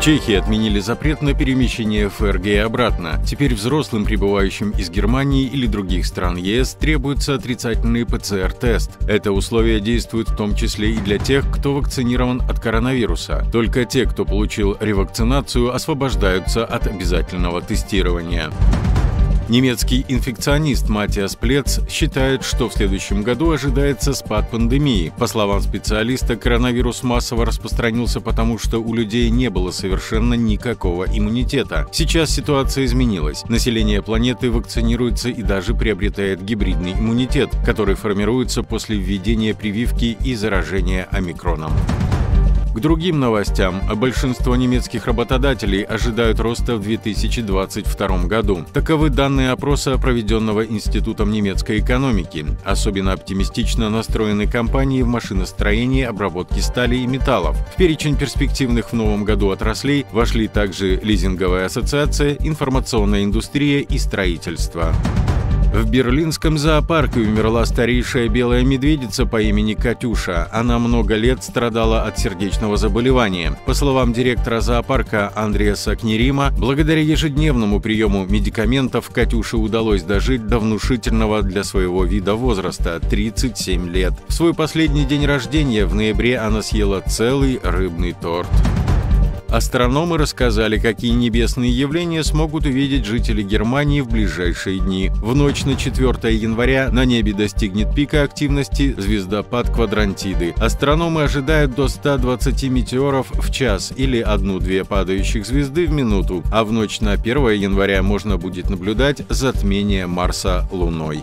Чехии отменили запрет на перемещение ФРГ и обратно. Теперь взрослым, прибывающим из Германии или других стран ЕС, требуется отрицательный ПЦР-тест. Это условие действует в том числе и для тех, кто вакцинирован от коронавируса. Только те, кто получил ревакцинацию, освобождаются от обязательного тестирования. Немецкий инфекционист Матиас Плец считает, что в следующем году ожидается спад пандемии. По словам специалиста, коронавирус массово распространился потому, что у людей не было совершенно никакого иммунитета. Сейчас ситуация изменилась. Население планеты вакцинируется и даже приобретает гибридный иммунитет, который формируется после введения прививки и заражения омикроном. К другим новостям. Большинство немецких работодателей ожидают роста в 2022 году. Таковы данные опроса, проведенного Институтом немецкой экономики. Особенно оптимистично настроены компании в машиностроении, обработке стали и металлов. В перечень перспективных в новом году отраслей вошли также лизинговая ассоциация, информационная индустрия и строительство. В берлинском зоопарке умерла старейшая белая медведица по имени Катюша. Она много лет страдала от сердечного заболевания. По словам директора зоопарка Андреаса Кнерима, благодаря ежедневному приему медикаментов Катюше удалось дожить до внушительного для своего вида возраста – 37 лет. В свой последний день рождения в ноябре она съела целый рыбный торт. Астрономы рассказали, какие небесные явления смогут увидеть жители Германии в ближайшие дни. В ночь на 4 января на небе достигнет пика активности звездопад Квадрантиды. Астрономы ожидают до 120 метеоров в час или одну-две падающих звезды в минуту, а в ночь на 1 января можно будет наблюдать затмение Марса Луной.